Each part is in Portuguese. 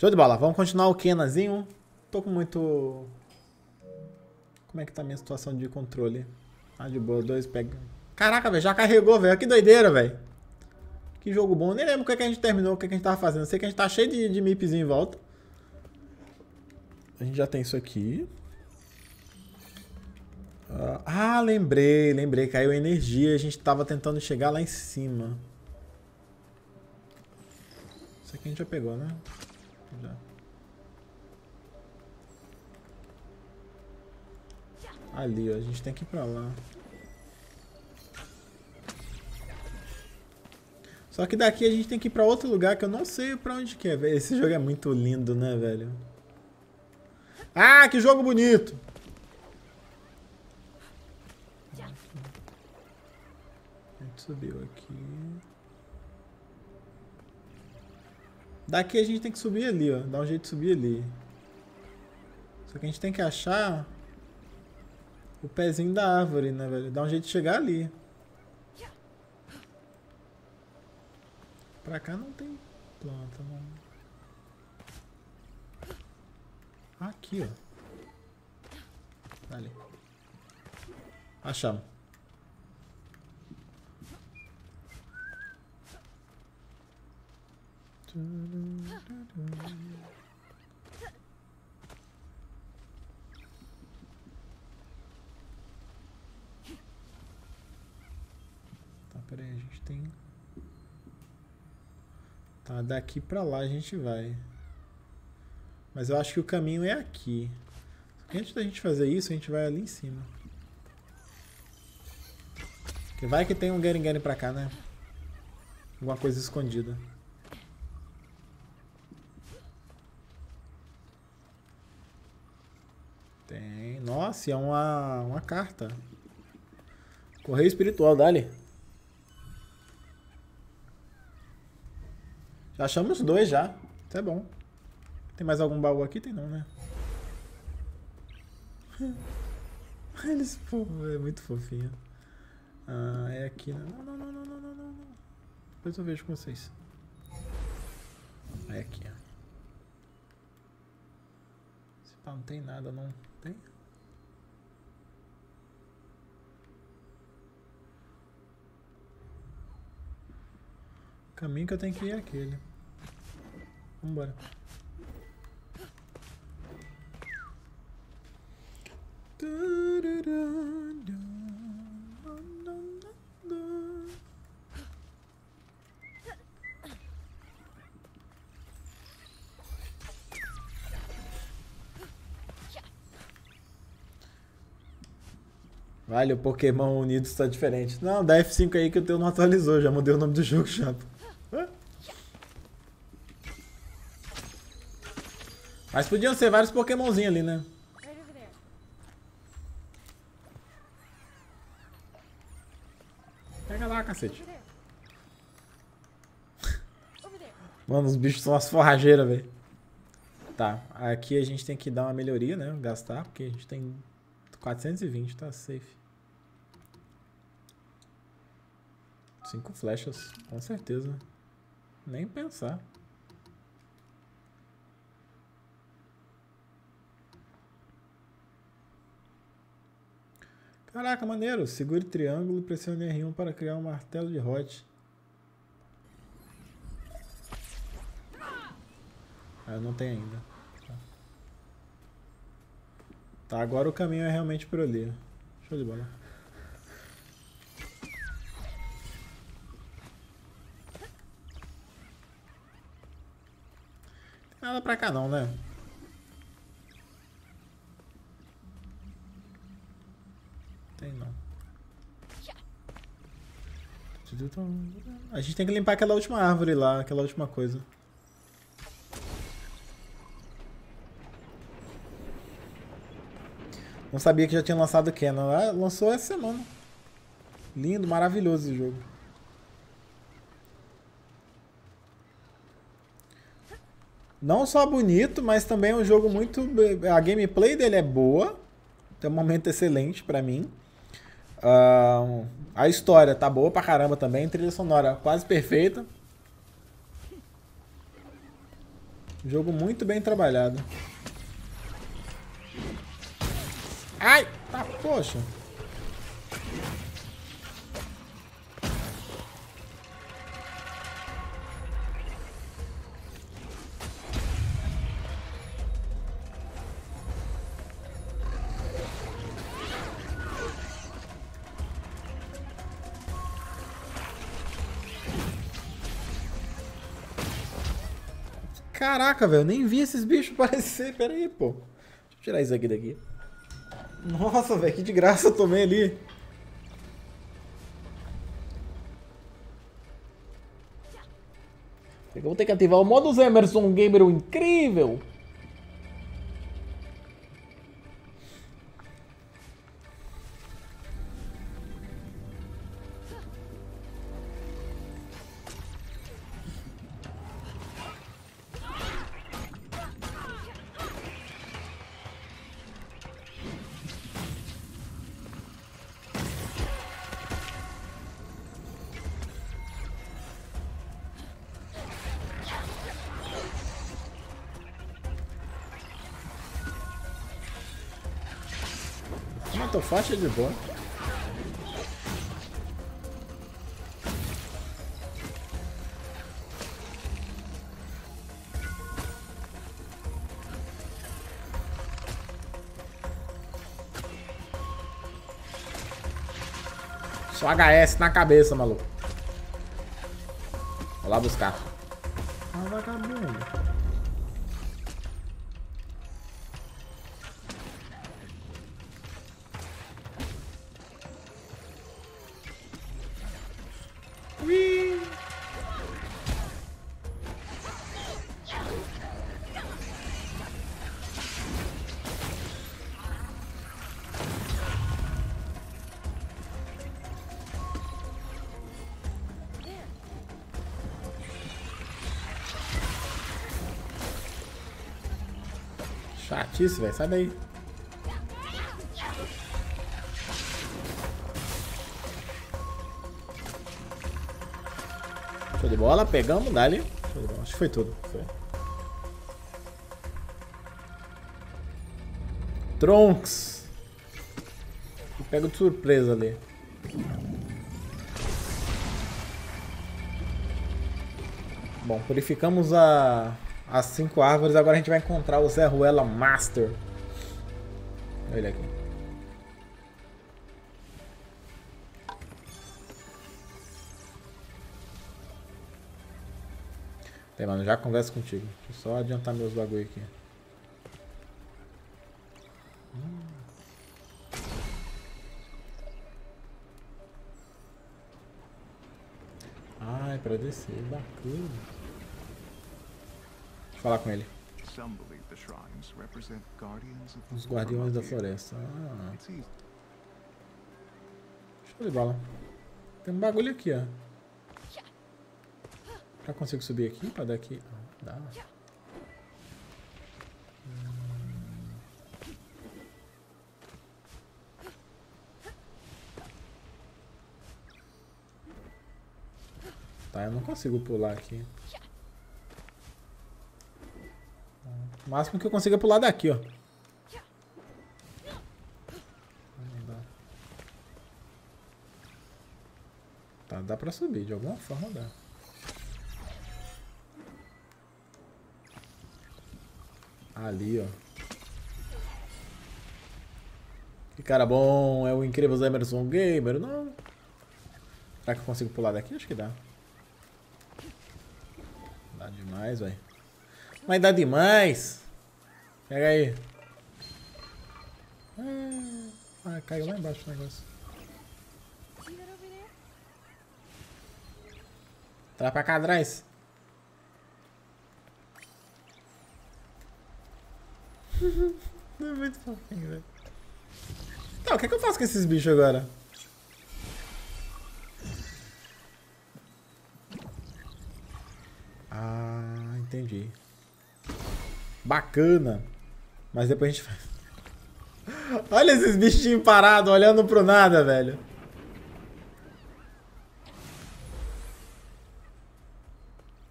Show de bola. Vamos continuar o Kenazinho. Tô com muito... Como é que tá a minha situação de controle? Ah, de boa. Dois pega... Caraca, velho. Já carregou, velho. Que doideira, velho. Que jogo bom. Nem lembro o que, é que a gente terminou, o que, é que a gente tava fazendo. Sei que a gente tá cheio de, de mipzinho em volta. A gente já tem isso aqui. Ah, lembrei, lembrei. Caiu energia. A gente tava tentando chegar lá em cima. Isso aqui a gente já pegou, né? Ali, ó. A gente tem que ir pra lá. Só que daqui a gente tem que ir pra outro lugar que eu não sei pra onde que é, velho. Esse jogo é muito lindo, né, velho? Ah, que jogo bonito! A gente subiu aqui. Daqui a gente tem que subir ali, ó. Dá um jeito de subir ali. Só que a gente tem que achar o pezinho da árvore, né, velho? Dá um jeito de chegar ali. Pra cá não tem planta, não. Aqui, ó. Ali. Achamos. Tá, peraí, a gente tem... Tá, daqui pra lá a gente vai. Mas eu acho que o caminho é aqui. Antes da gente fazer isso, a gente vai ali em cima. Porque vai que tem um Garen pra cá, né? Alguma coisa escondida. Tem. Nossa, é uma, uma carta. Correio espiritual, dali. Achamos dois já. Isso é bom. Tem mais algum baú aqui? Tem não, né? Eles, pô, é muito fofinho. Ah, é aqui, né? Não, não, não, não, não, não, não. Depois eu vejo com vocês. É aqui, ó. Se pá, não tem nada, não tem? O caminho que eu tenho que ir é aquele. Vambora. Vale, o Pokémon Unidos está diferente. Não, dá F5 aí que o teu não atualizou, já mudei o nome do jogo já. Mas podiam ser vários Pokémonzinhos ali, né? Pega lá, cacete. Mano, os bichos são umas forrageiras, velho. Tá, aqui a gente tem que dar uma melhoria, né? Gastar, porque a gente tem 420, tá safe. Cinco flechas, com certeza. Nem pensar. Caraca, maneiro. Segure triângulo e pressione R1 para criar um martelo de hot. Ah, não tem ainda. Tá. tá, agora o caminho é realmente por ali. Show de bola. Nada pra cá não, né? Tem não. A gente tem que limpar aquela última árvore lá, aquela última coisa. Não sabia que já tinha lançado o Canon. Ah, lançou essa semana. Lindo, maravilhoso esse jogo. Não só bonito, mas também é um jogo muito... A gameplay dele é boa. Tem um momento excelente pra mim. Uh, a história tá boa pra caramba também. Trilha sonora quase perfeita. Jogo muito bem trabalhado. Ai! Tá, poxa. Caraca, velho, nem vi esses bichos aparecer. Pera aí, pô. Deixa eu tirar isso aqui daqui. Nossa, velho, que de graça eu tomei ali. Eu vou ter que ativar o modo Emerson Gamer o incrível. Faixa de boa. Só HS na cabeça, maluco. Vou lá buscar. Ah, vagabundo. Chatice, velho. Sai daí. Show de bola. Pegamos, dali. Acho que foi tudo. Foi. Trunks. Pego de surpresa ali. Bom, purificamos a as cinco árvores. Agora a gente vai encontrar o Zé Ruela Master. Olha ele aqui. Tem, mano, já converso contigo. Deixa eu só adiantar meus bagulho aqui. Ai, pra descer, bacana falar com ele. Os guardiões da floresta. Ah. Show de bola. Tem um bagulho aqui, ó. Já consigo subir aqui pra dar aqui? Ah, dá. Tá, eu não consigo pular aqui. O máximo que eu consigo é pular daqui, ó. Tá, dá pra subir, de alguma forma dá. Ali, ó. Que cara bom, é o incrível Emerson Gamer, não? Será que eu consigo pular daqui? Acho que dá. Dá demais, velho. Mas dá demais. Pega aí. Ah, caiu lá embaixo o negócio. Tá pra cá atrás. é muito fofinho, velho. Tá, o que, é que eu faço com esses bichos agora? Ah, entendi. Bacana. Mas depois a gente faz. Olha esses bichinhos parados, olhando pro nada, velho.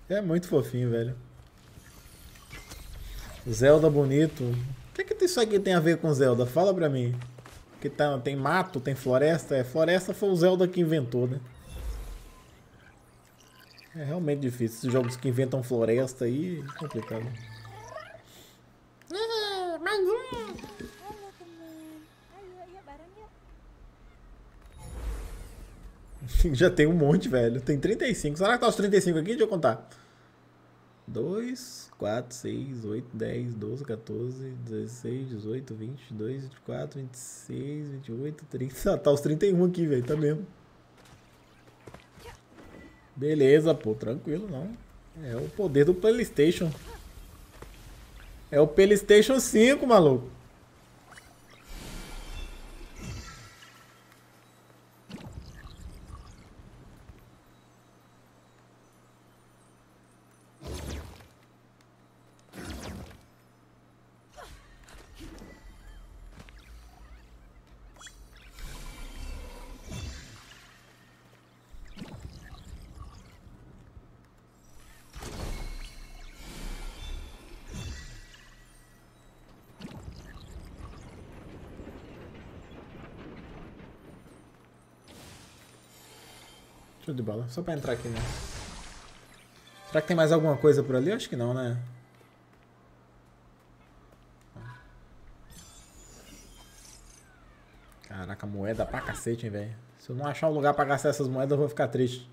É muito fofinho, velho. Zelda bonito. O que, que isso aqui tem a ver com Zelda? Fala pra mim. Que tá, tem mato, tem floresta. É, floresta foi o Zelda que inventou, né? É realmente difícil. Esses jogos que inventam floresta aí é complicado. mais um! Já tem um monte, velho. Tem 35. Será que tá os 35 aqui? Deixa eu contar. 2, 4, 6, 8, 10, 12, 14, 16, 18, 20, 22, 24, 26, 28, 30. Tá os 31 aqui, velho. Tá mesmo. Beleza, pô. Tranquilo, não. É o poder do Playstation. É o Playstation 5, maluco. Só pra entrar aqui, né? Será que tem mais alguma coisa por ali? Acho que não, né? Caraca, moeda pra cacete, hein, velho. Se eu não achar um lugar pra gastar essas moedas, eu vou ficar triste.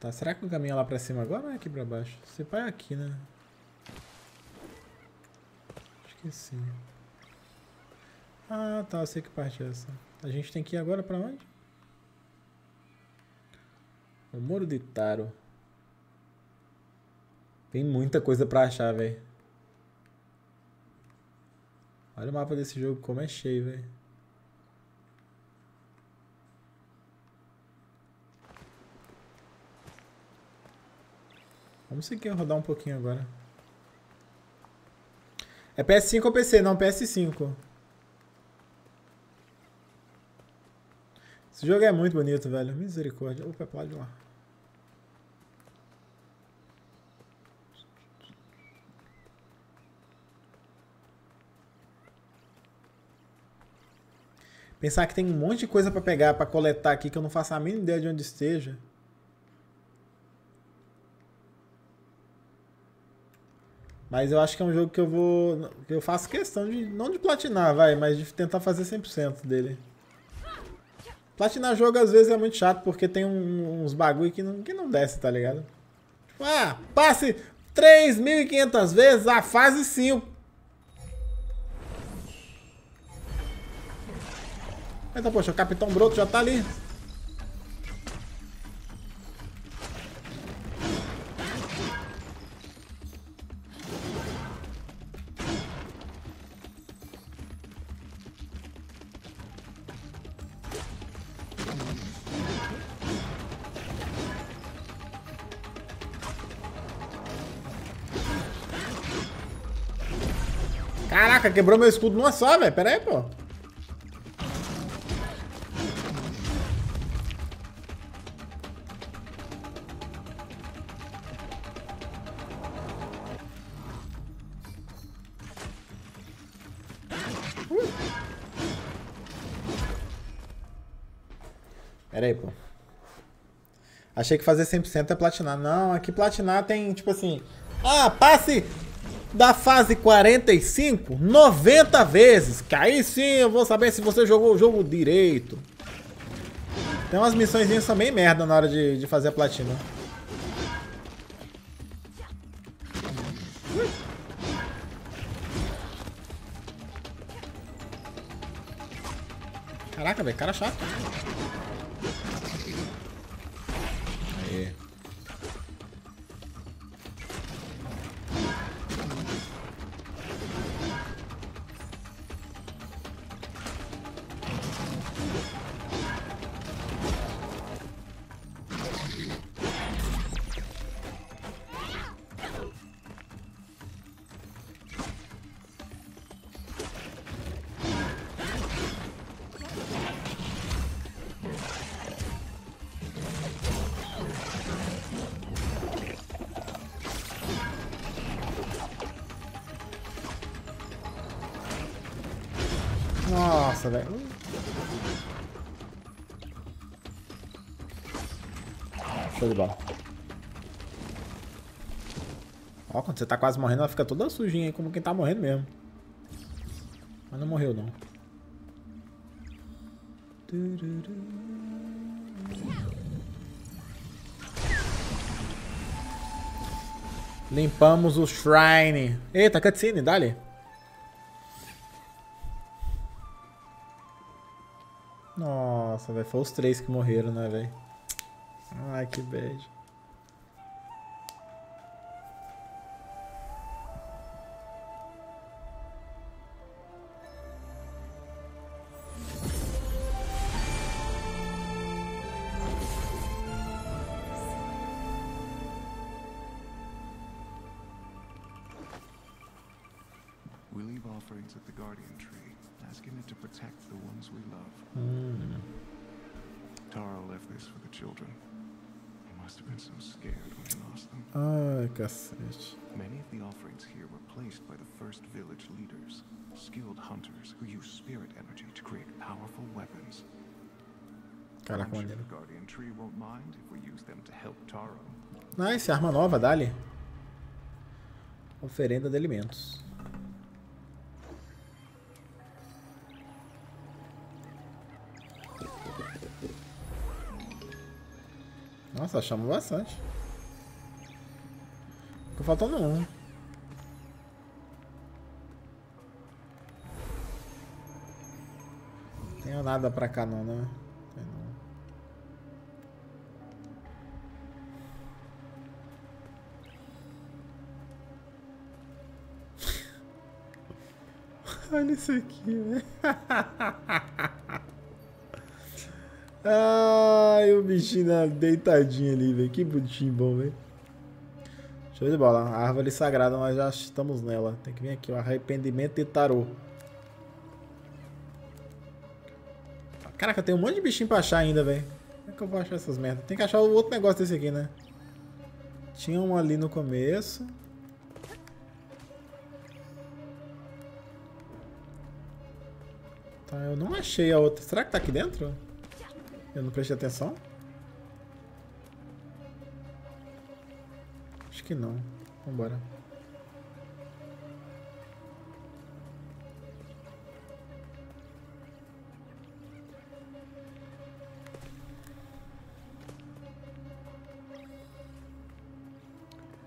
Tá, será que o caminho é lá pra cima agora ou é aqui pra baixo? Você vai aqui, né? Esqueci. Ah, tá. Eu sei que parte é essa. A gente tem que ir agora pra onde? O Muro de Taro. Tem muita coisa pra achar, velho. Olha o mapa desse jogo, como é cheio, velho. Vamos seguir rodar um pouquinho agora. É PS5 ou PC? Não, PS5. Esse jogo é muito bonito, velho. Misericórdia. Opa, pode lá. Pensar que tem um monte de coisa para pegar, para coletar aqui que eu não faço a mínima ideia de onde esteja. Mas eu acho que é um jogo que eu vou. que eu faço questão de. não de platinar, vai, mas de tentar fazer 100% dele. Platinar jogo às vezes é muito chato porque tem um, uns bagulho que não, que não desce, tá ligado? Tipo, ah, passe 3.500 vezes a fase 5. Então, poxa, o Capitão Broto já tá ali. Caraca, quebrou meu escudo numa só, velho. Pera aí, pô. Pera aí, pô. Achei que fazer 100% é platinar. Não, aqui platinar tem, tipo assim... Ah, passe da fase 45 90 vezes. Que aí sim eu vou saber se você jogou o jogo direito. Tem umas missões também merda na hora de, de fazer a platina. Caraca, velho, cara chato. Nossa, velho. Show de bola. Ó, quando você tá quase morrendo, ela fica toda sujinha aí, como quem tá morrendo mesmo. Mas não morreu, não. Limpamos o shrine. Eita, cutscene, dali. Nossa, velho. Foi os três que morreram, né, velho? Ai, que bad. We leave offerings at the Guardian Tree, asking it to protect the ones we love. Hum. Taro left this for the children. He must have been so scared when he lost them. Ah, Ai, cacete. Many of the offerings here were placed by the first village leaders, skilled hunters who use spirit energy to create powerful weapons. Caraca, I'm sure maneiro. the Guardian Tree won't mind if we use them to help Taro. Nice, arma nova, dali. Oferenda de alimentos. Nossa, chama bastante. Ficou faltando um. Não tenho nada pra cá não, né? Olha isso aqui, velho. Ai, o bichinho deitadinho ali, velho. Que bonitinho bom, velho. Show de bola. A árvore sagrada, nós já estamos nela. Tem que vir aqui, o arrependimento de tarô. Caraca, tem um monte de bichinho pra achar ainda, velho. Como é que eu vou achar essas merdas? Tem que achar o outro negócio desse aqui, né? Tinha um ali no começo. Tá, eu não achei a outra. Será que tá aqui dentro? Eu não prestei atenção? Acho que não. Vambora.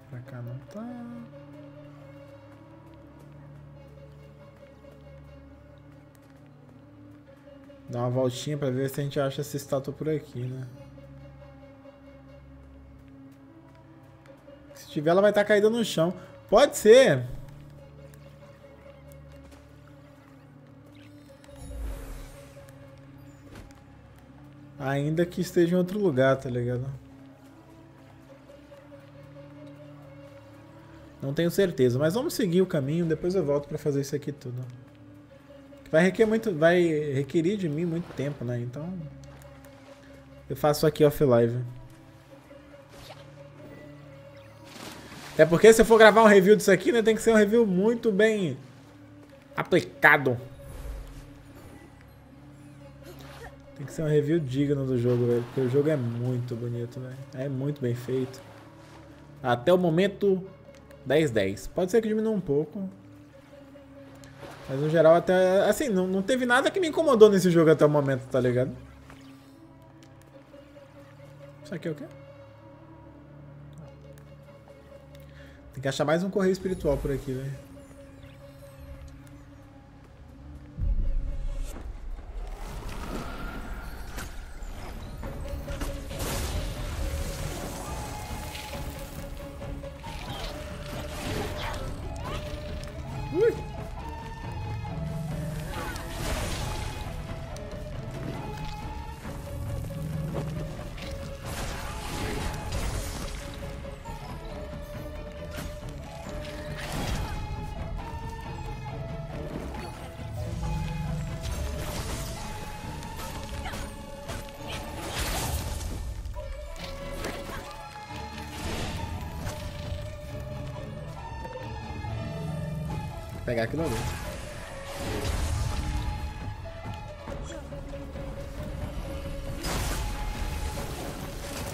Pra cá não tá. Dá uma voltinha pra ver se a gente acha essa estátua por aqui, né? Se tiver, ela vai estar caída no chão. Pode ser. Ainda que esteja em outro lugar, tá ligado? Não tenho certeza, mas vamos seguir o caminho, depois eu volto pra fazer isso aqui tudo. Vai requerer muito, vai requerir de mim muito tempo, né? Então eu faço aqui off live. Até porque se eu for gravar um review disso aqui, né, tem que ser um review muito bem aplicado. Tem que ser um review digno do jogo, velho, porque o jogo é muito bonito, velho. É muito bem feito. Até o momento 10-10. Pode ser que diminua um pouco. Mas no geral até. Assim, não, não teve nada que me incomodou nesse jogo até o momento, tá ligado? Isso aqui é o quê? Tem que achar mais um correio espiritual por aqui, velho. pegar aquilo ali.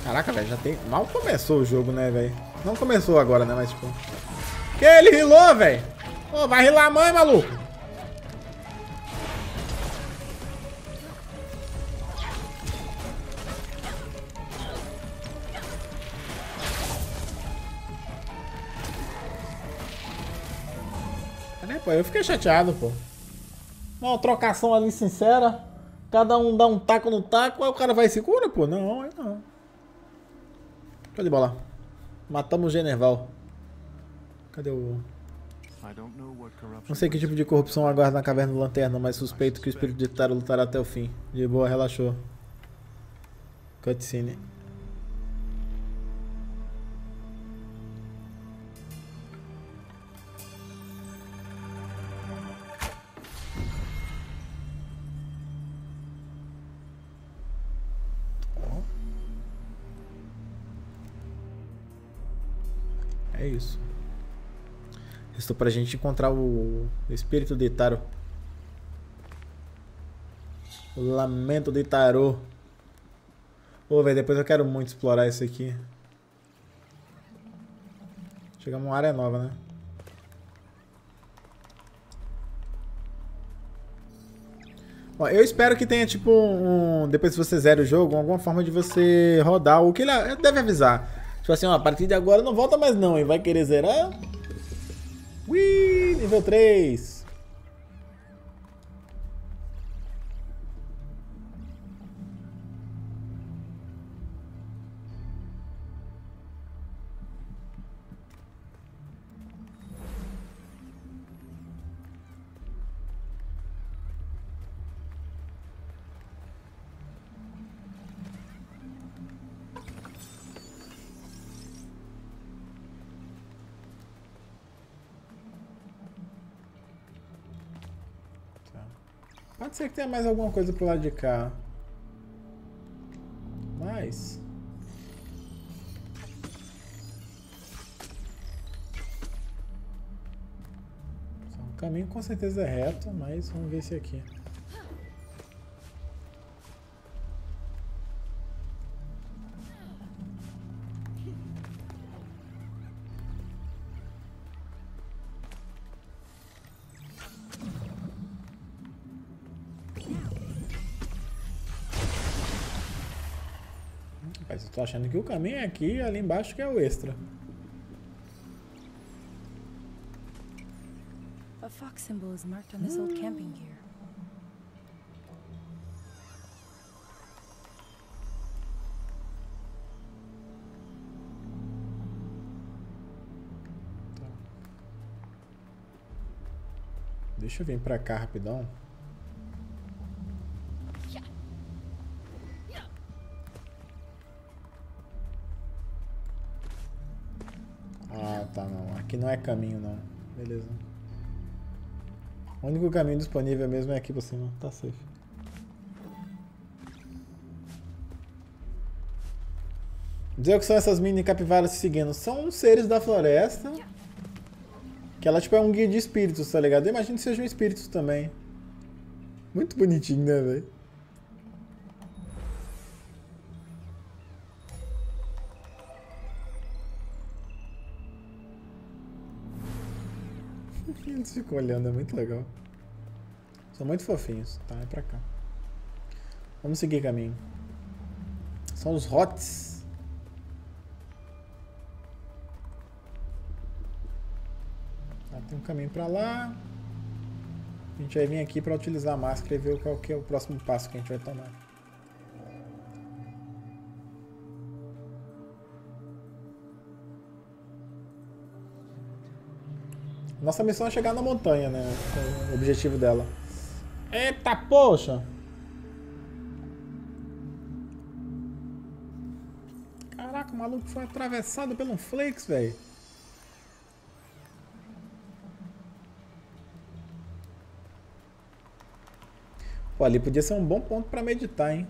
Caraca, velho, já tem... Mal começou o jogo, né, velho? Não começou agora, né, mas tipo... Que ele rilou, velho! Pô, vai rilar a mãe, maluco! Eu fiquei chateado, pô. Uma trocação ali sincera. Cada um dá um taco no taco, aí o cara vai e se cura, pô. Não, aí não. Show bola. Matamos o Generval. Cadê o... Não sei que tipo de corrupção aguarda na caverna do Lanterna, mas suspeito que o espírito de Taro lutará até o fim. De boa, relaxou. Cutscene. É isso. Restou pra gente encontrar o espírito de Taro. O lamento de Tarô. Ô, velho, depois eu quero muito explorar isso aqui. Chegamos uma área nova, né? Eu espero que tenha, tipo, um... Depois que você zera o jogo, alguma forma de você rodar. O que ele deve avisar. Tipo assim, ó, a partir de agora não volta mais não, hein? Vai querer zerar? Ui, nível 3. Pode ser que tenha mais alguma coisa pro lado de cá. Mas... O caminho com certeza é reto, mas vamos ver esse aqui. Tô achando que o caminho é aqui ali embaixo que é o extra. A fox symbol is marked on this old camping gear. Deixa eu vir pra cá rapidão. Não. É caminho, não. Beleza. O único caminho disponível mesmo é aqui pra cima. Tá safe. Dizer o que são essas mini capivaras se seguindo. São seres da floresta. Que ela, tipo, é um guia de espíritos, tá ligado? Eu imagino que sejam espíritos também. Muito bonitinho, né, velho? Ficam olhando, é muito legal. São muito fofinhos. Tá, é pra cá. Vamos seguir caminho. São os hots. Tá, tem um caminho pra lá. A gente vai vir aqui pra utilizar a máscara e ver qual que é o próximo passo que a gente vai tomar. Nossa missão é chegar na montanha, né? O objetivo dela. Eita, poxa! Caraca, o maluco foi atravessado pelo um Flakes, velho. Pô, ali podia ser um bom ponto pra meditar, hein?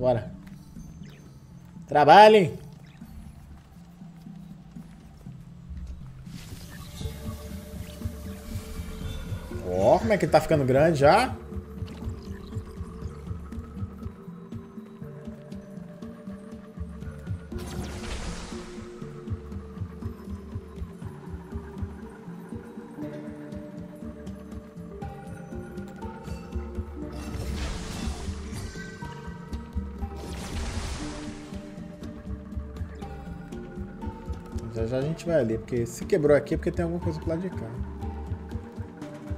Bora. Trabalhem! Ó, como é que tá ficando grande já? Vai ali, porque se quebrou aqui é porque tem alguma coisa pro lado de cá.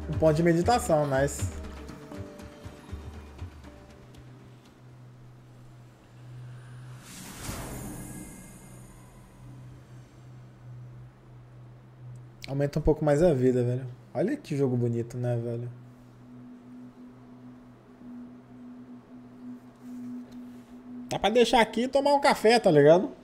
Um ponto de meditação, mas... Aumenta um pouco mais a vida, velho. Olha que jogo bonito, né, velho? Dá pra deixar aqui e tomar um café, tá ligado?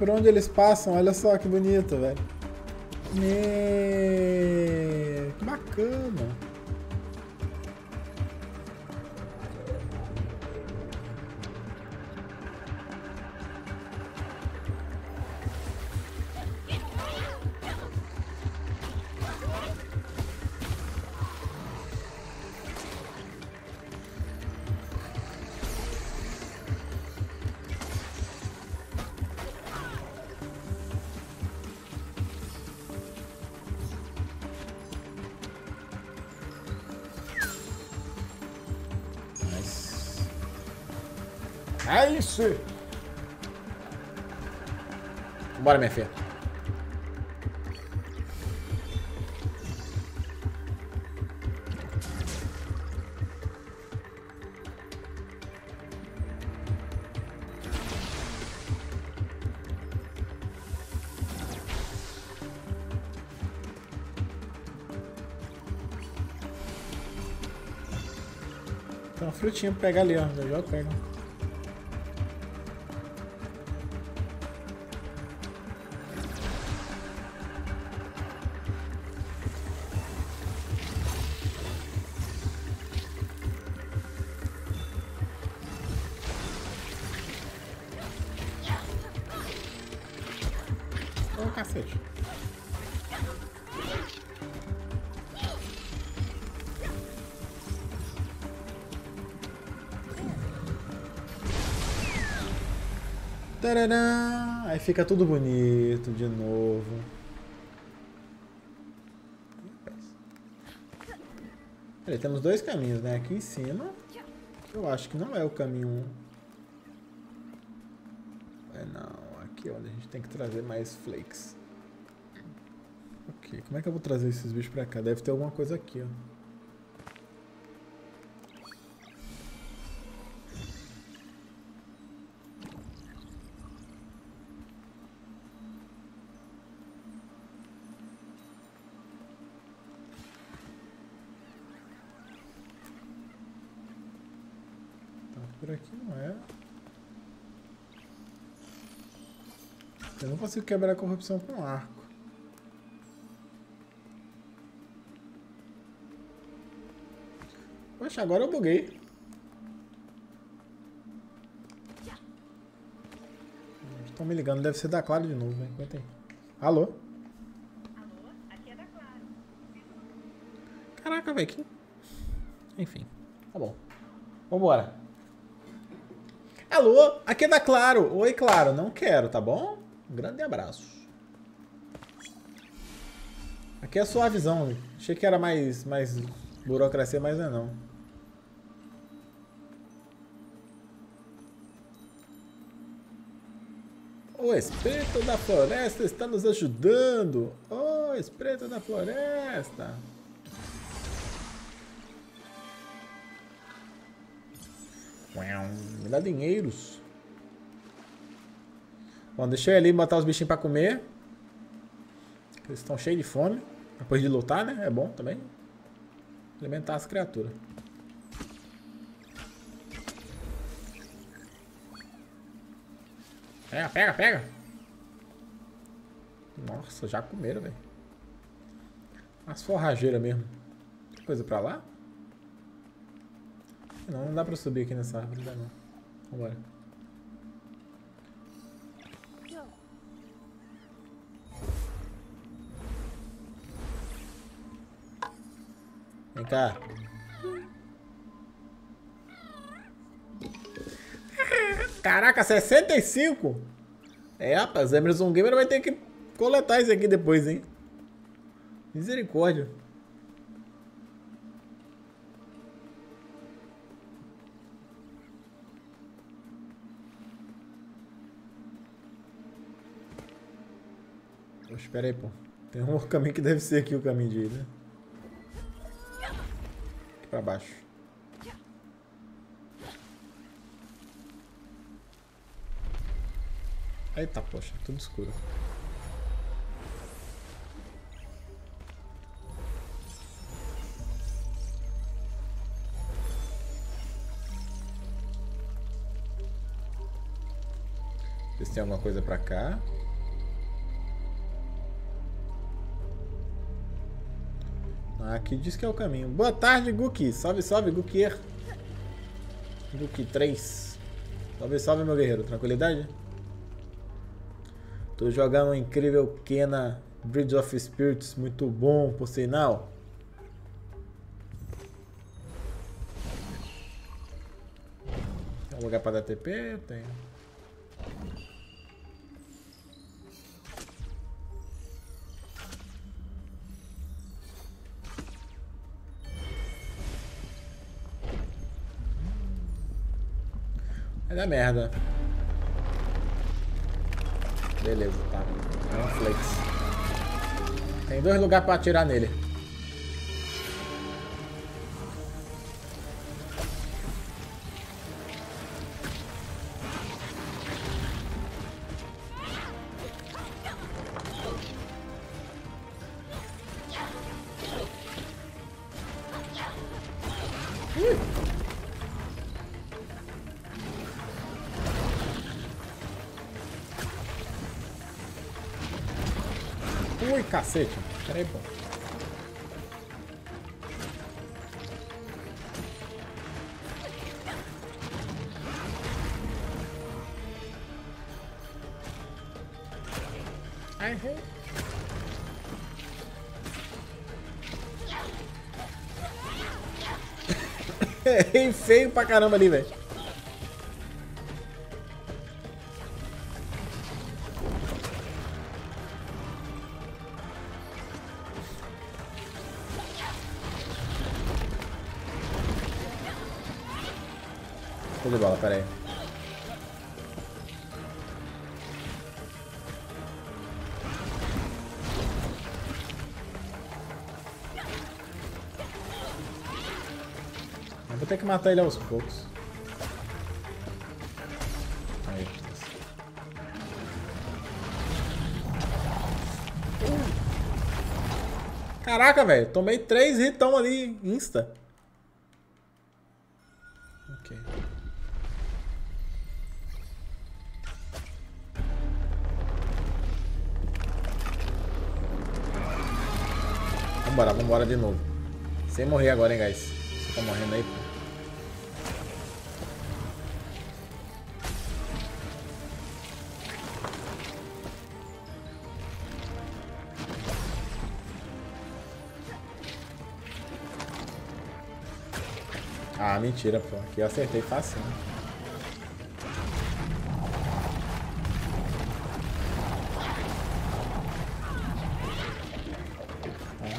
Por onde eles passam, olha só que bonito, velho. Que bacana. Bora, minha filha. Tem uma frutinha pra pegar ali, ó. Já já pega. Cacete. Aí fica tudo bonito de novo. Peraí, temos dois caminhos, né? Aqui em cima. Eu acho que não é o caminho 1. É não, aqui é onde a gente tem que trazer mais flakes. Ok, como é que eu vou trazer esses bichos pra cá? Deve ter alguma coisa aqui, ó. Tá, por aqui não é. Eu não consigo quebrar a corrupção com arco. Poxa, agora eu buguei. Estão me ligando, deve ser da Claro de novo, né? Aguenta aí. Alô? Alô, aqui é da Claro. Caraca, velho, que... Enfim, tá bom. Vambora. Alô, aqui é da Claro. Oi, Claro, não quero, tá bom? Um grande abraço. Aqui é suavizão. Achei que era mais, mais burocracia, mas não é não. O espírito da floresta está nos ajudando. O espírito da floresta. Me dá dinheiros. Bom, ir ali botar os bichinhos pra comer. Eles estão cheios de fome. Depois de lutar, né? É bom também. Alimentar as criaturas. Pega, pega, pega. Nossa, já comeram, velho. As forrageiras mesmo. Tem coisa pra lá? Não, não dá pra subir aqui nessa árvore, não dá não. Vambora. Vem cá. Caraca, 65? É, rapaz, Emerson Gamer vai ter que coletar isso aqui depois, hein? Misericórdia. Espera aí, pô. Tem um caminho que deve ser aqui o caminho de ir, né? Aqui pra baixo. Eita, poxa, tudo escuro. Ver se tem alguma coisa pra cá. Ah, aqui diz que é o caminho. Boa tarde, Guki. Salve, salve, Gukier. Guki 3. Salve, salve, meu guerreiro. Tranquilidade? Tô jogando um incrível Kena Bridge of Spirits, muito bom, por sinal. Tem um lugar pra dar TP? Tem. Vai dar merda. Beleza, tá. É um flex. Tem dois lugares pra atirar nele. Cacete. Pera aí, pô. Ai, errei. Errei feio pra caramba ali, velho. Matar ele aos poucos. Aí. Caraca, velho. Tomei três hitão ali, insta. Ok. Vambora, vambora de novo. Sem morrer agora, hein, guys. Você tá morrendo aí, mentira, pô. Aqui eu acertei facinho.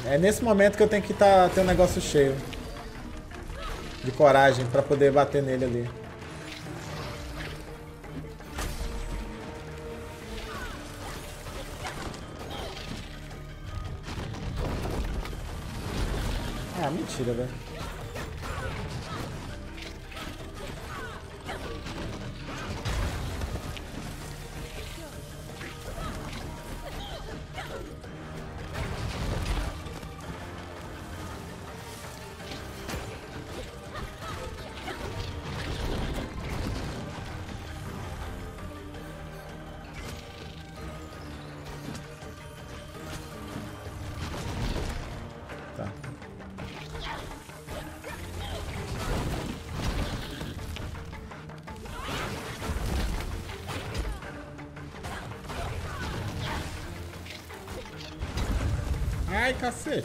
É nesse momento que eu tenho que tá, ter um negócio cheio. De coragem pra poder bater nele ali. Ah, mentira, velho. É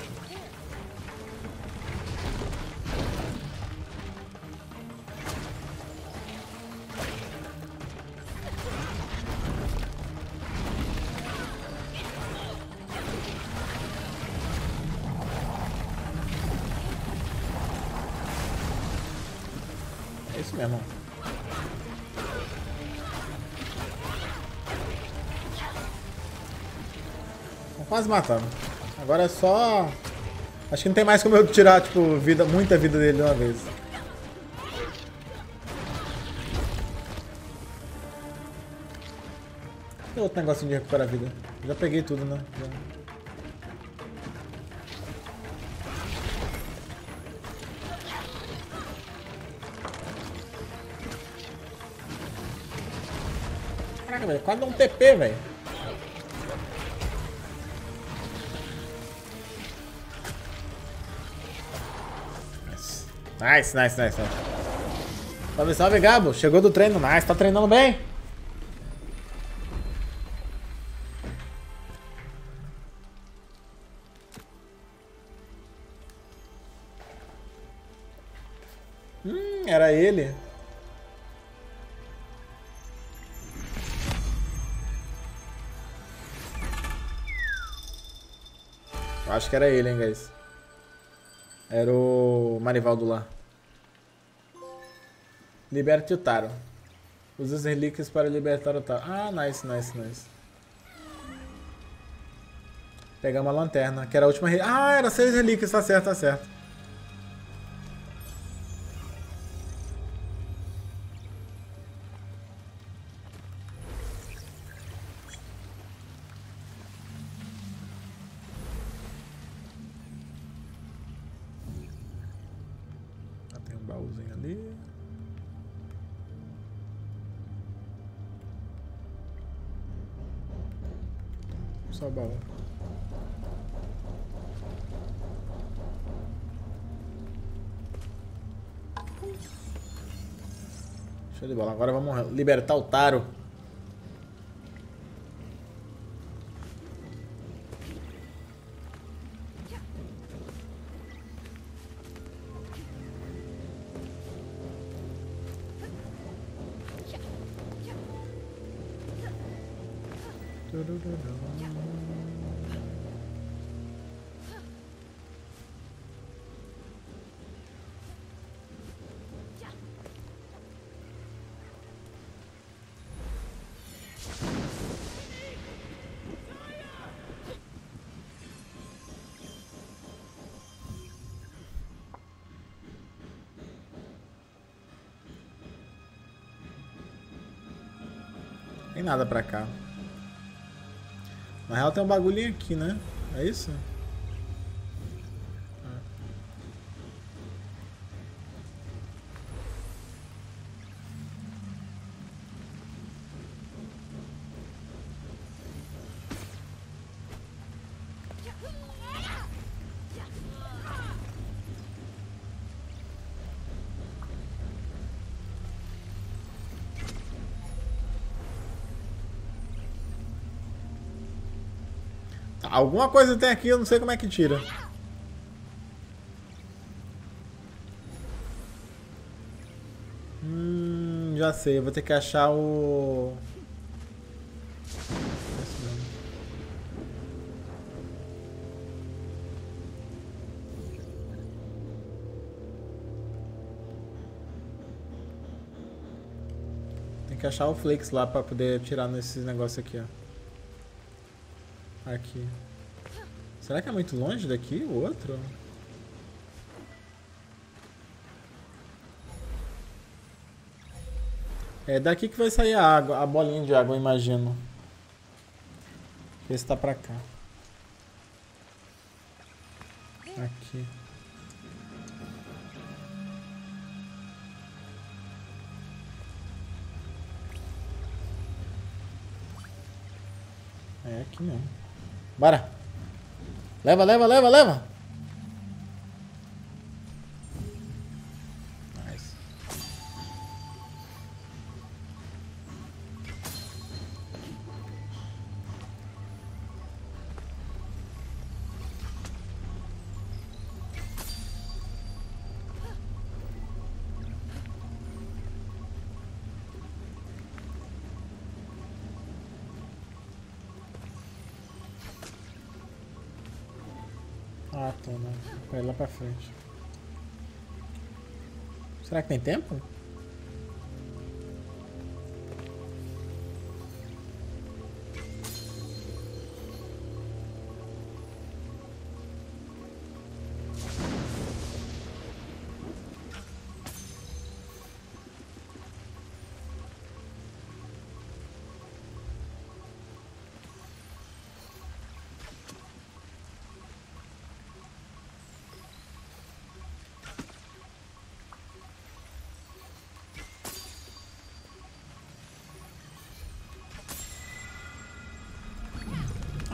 isso mesmo. Quase matando. Agora é só. Acho que não tem mais como eu tirar, tipo, vida, muita vida dele de uma vez. Tem outro negocinho de recuperar vida. Já peguei tudo, né? Já. Caraca, velho, quase dá um TP, velho. Nice, nice, nice. Salve, salve, Gabo. Chegou do treino. Nice, tá treinando bem? Hum, era ele. Acho que era ele, hein, guys. Era o Marivaldo lá. Liberte o Taro. Use as relíquias para libertar o Taro. Ah, nice, nice, nice. Pegar uma lanterna, que era a última relíquia. Ah, era seis relíquias, tá certo, tá certo. Bola. Agora vamos libertar o Taro. Tem nada pra cá. Na real tem um bagulhinho aqui, né? É isso? Alguma coisa tem aqui, eu não sei como é que tira. Hum, já sei, eu vou ter que achar o. Tem que achar o Flakes lá pra poder tirar nesses negócios aqui, ó. Aqui. Será que é muito longe daqui o outro? É daqui que vai sair a água, a bolinha de água, imagino. Esse tá pra cá. Aqui. É aqui mesmo. Bora! Leva, leva, leva, leva. Frente. Será que tem tempo?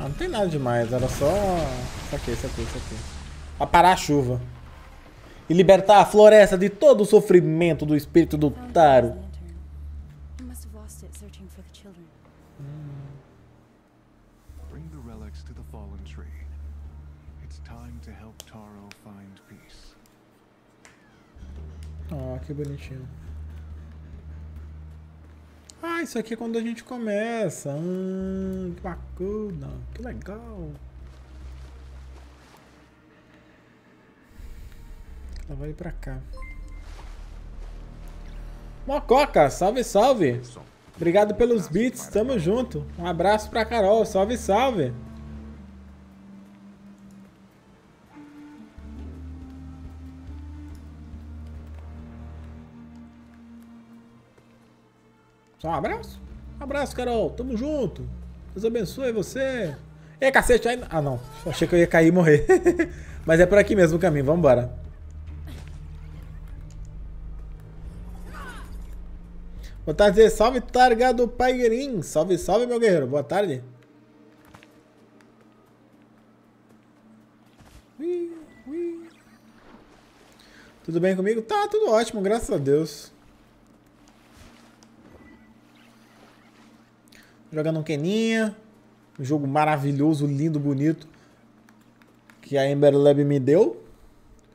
Ah, não tem nada demais, era só. Isso aqui, isso aqui, isso aqui. Pra parar a chuva. E libertar a floresta de todo o sofrimento do espírito do Taro. Peace. Ah, que bonitinho. Ah, isso aqui é quando a gente começa. Hum, que bacana. Que legal. Ela vai pra cá. Mococa, salve, salve. Obrigado pelos beats, tamo junto. Um abraço pra Carol, salve, salve. Só um abraço? Um abraço, Carol. Tamo junto. Deus abençoe você. E cacete, ainda. Ah, não. Achei que eu ia cair e morrer. Mas é por aqui mesmo o caminho. Vambora. Boa tarde, salve Targa do Paigueirim. Salve, salve, meu guerreiro. Boa tarde. Ui, ui. Tudo bem comigo? Tá, tudo ótimo, graças a Deus. Jogando um Keninha. Um jogo maravilhoso, lindo, bonito. Que a Ember Lab me deu.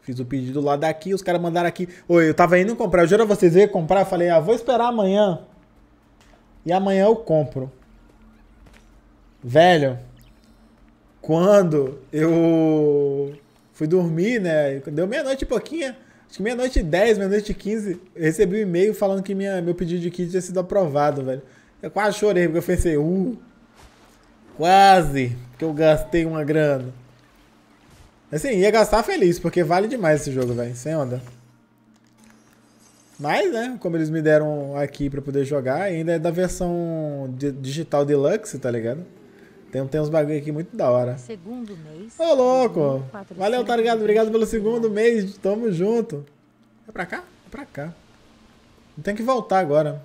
Fiz o pedido lá daqui, os caras mandaram aqui. Oi, eu tava indo comprar. Eu juro a vocês, eu ia comprar. Eu falei, ah, vou esperar amanhã. E amanhã eu compro. Velho, quando eu fui dormir, né? Deu meia-noite e pouquinho. Acho que meia-noite e dez, meia-noite e quinze. Eu recebi um e-mail falando que minha, meu pedido de kit tinha sido aprovado, velho. Eu quase chorei, porque eu pensei, uh, quase que eu gastei uma grana. Assim, ia gastar feliz, porque vale demais esse jogo, velho. Sem onda. Mas, né, como eles me deram aqui pra poder jogar, ainda é da versão di- digital deluxe, tá ligado? Tem, tem uns bagulho aqui muito da hora. Segundo mês. Ô, louco! 1400 Valeu, tá ligado? Obrigado pelo segundo mês. Tamo junto. É pra cá? É pra cá. Tem que voltar agora.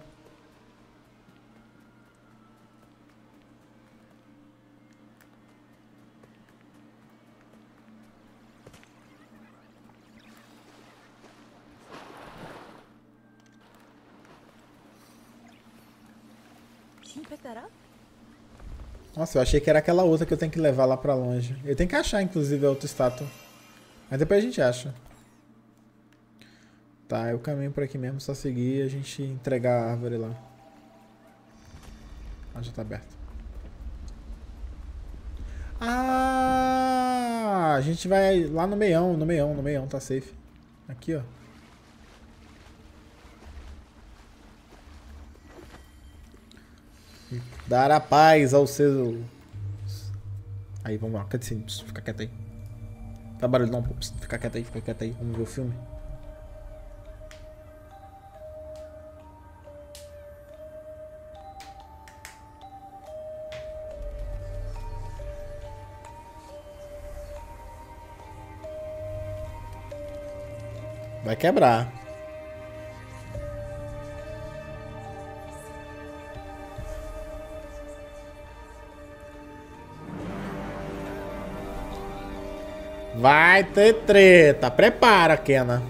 Nossa, eu achei que era aquela outra que eu tenho que levar lá pra longe. Eu tenho que achar, inclusive, a outra estátua. Mas depois a gente acha. Tá, eu caminho por aqui mesmo, só seguir e a gente entregar a árvore lá. Ah, já tá aberto. Ah, a gente vai lá no meião, no meião, no meião, tá safe. Aqui, ó. dar a paz ao seu. Aí, vamos lá, cutscene, fica quieto aí. Tá barulho não, fica quieto aí, fica quieto aí. Vamos ver o filme. Vai quebrar. Vai ter treta. Prepara, Kena.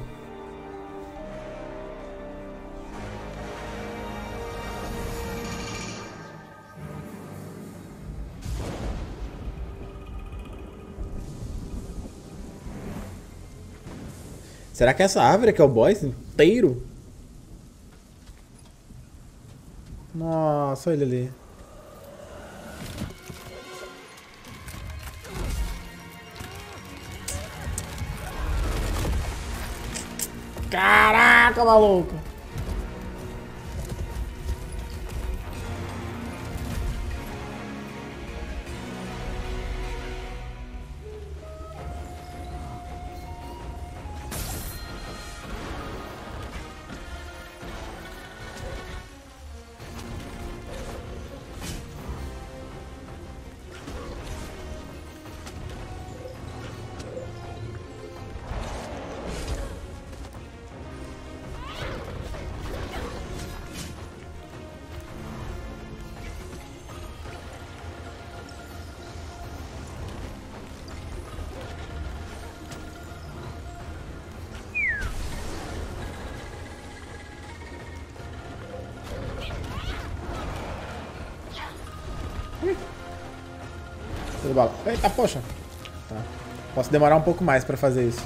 Será que essa árvore que é o boss inteiro? Nossa, olha ali. Caraca, maluco. Tudo bala. Eita, poxa. Tá. Posso demorar um pouco mais pra fazer isso.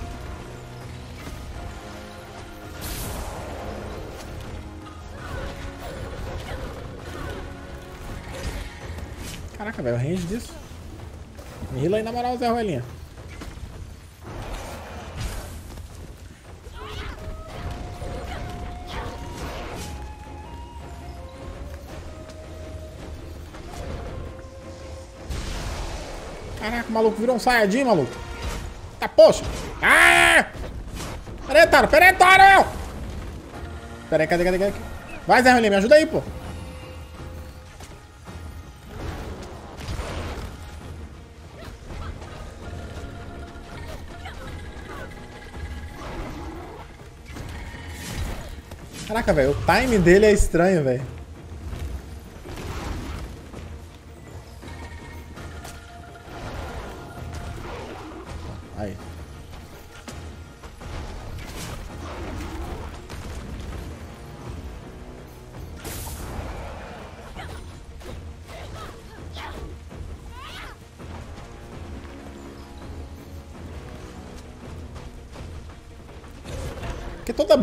Caraca, velho, o range disso. Me rila aí na moral, Zé Ruelinha. Maluco virou um saiyajin, maluco. Tá, poxa. Ah! Pera aí, Taro. Pera aí, Taro. Pera aí, cadê, cadê, cadê? Vai, Zé Rolim, me ajuda aí, pô. Caraca, velho, o time dele é estranho, velho.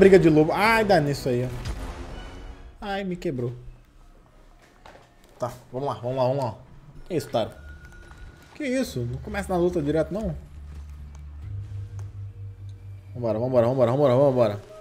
Briga de lobo... Ai, dá nisso aí, ó. Ai, me quebrou. Tá, vamos lá, vamos lá, vamos lá. Que isso, Taro? Que isso? Não começa na luta direto, não? Vambora, vambora, vambora, vambora, vambora.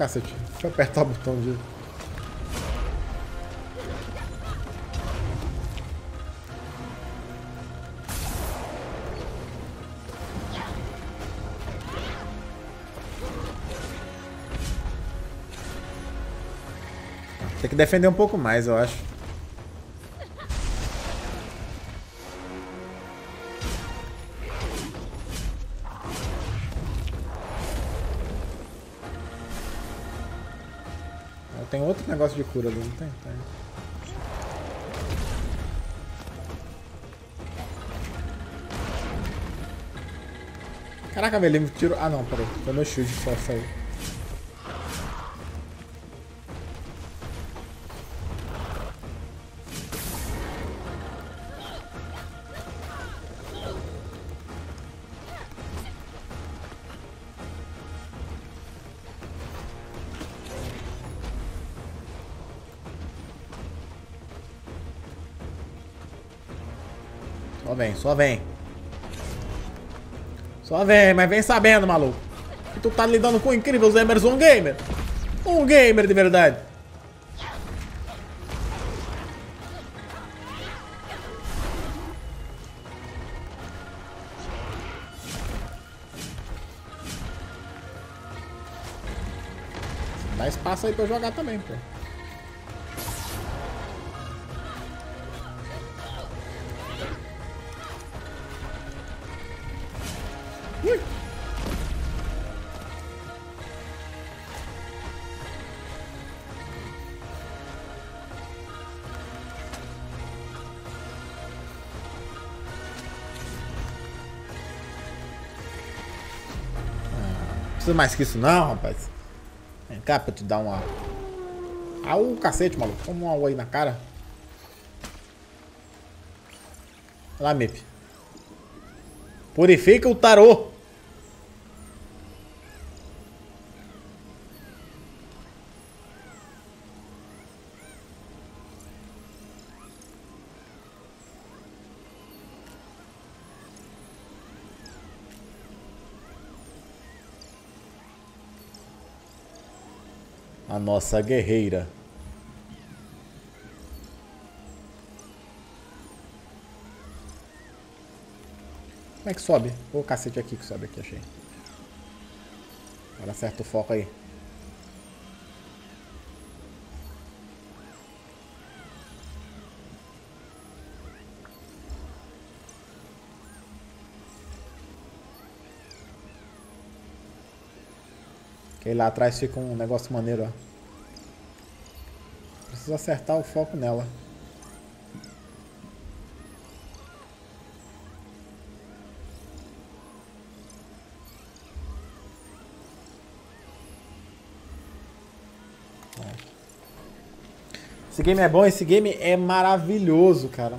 Cacete. Deixa eu apertar o botão de... Tem que defender um pouco mais, eu acho. Cura ali, não tem? Tem. Caraca, velho, ele me tirou... Ah, não, peraí. Foi meu shield que só saiu. Só vem, só vem. Só vem, mas vem sabendo, maluco. Que tu tá lidando com o incrível Emerson Gamer. Um gamer de verdade. Dá espaço aí pra eu jogar também, pô. Precisa mais que isso não, rapaz. Vem cá pra eu te dar uma... O cacete, maluco. Toma um AU aí na cara. Olha lá, Mip. Purifica o tarô. Nossa guerreira. Como é que sobe? Ô cacete aqui que sobe aqui, achei. Agora acerta o foco aí. Que aí lá atrás fica um negócio maneiro, ó. Preciso acertar o foco nela. Esse game é bom, esse game é maravilhoso, cara.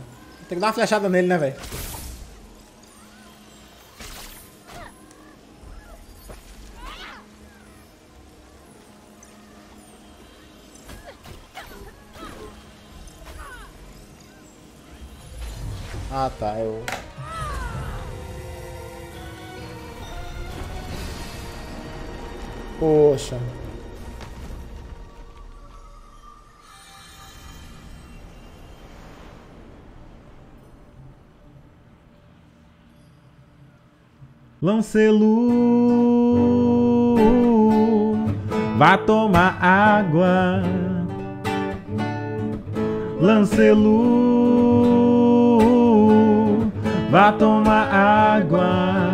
Tem que dar uma flechada nele, né, velho? Tá. Eu... Poxa. Lancelu, vá tomar água. Lancelu, vá tomar água.